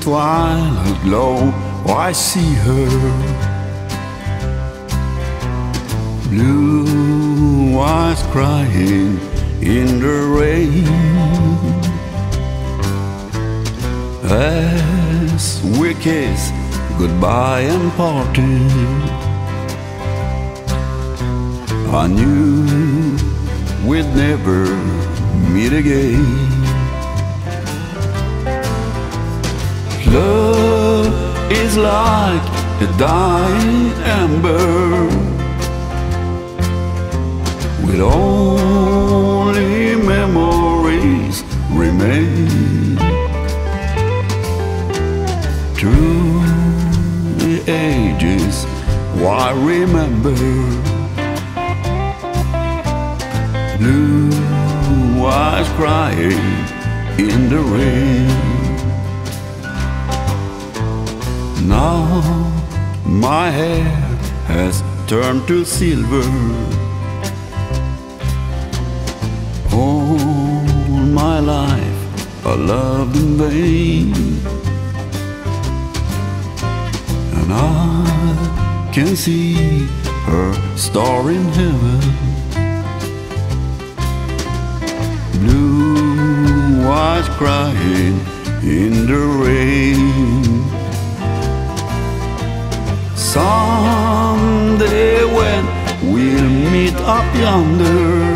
Twilight glow, I see her. Blue eyes crying in the rain. As we kiss goodbye and parted, I knew we'd never meet again. Like a dying ember With only memories remain. Through the ages, why remember? Blue eyes crying in the rain Now my hair has turned to silver. All my life I loved in vain. And I can see her star in heaven. Blue eyes crying in the up yonder.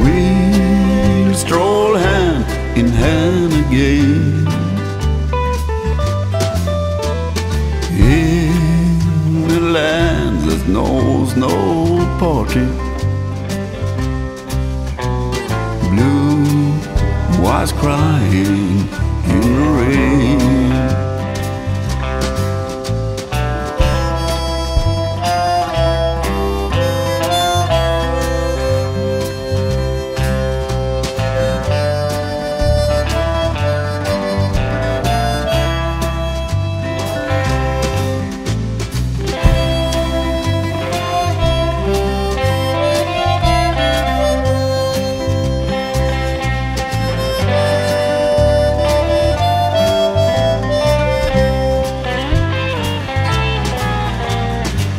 We'll stroll hand in hand again. In the land that knows no parting Blue was crying in the rain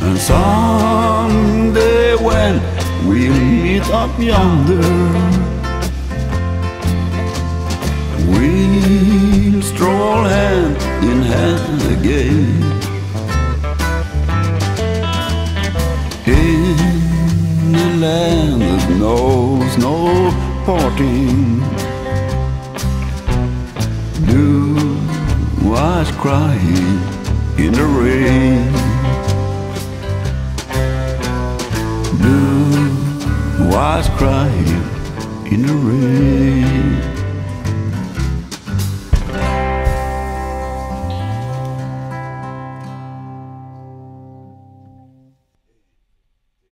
And someday when we meet up yonder We'll stroll hand in hand again. In a land that knows no parting Blue eyes crying in the rain was crying in the rain.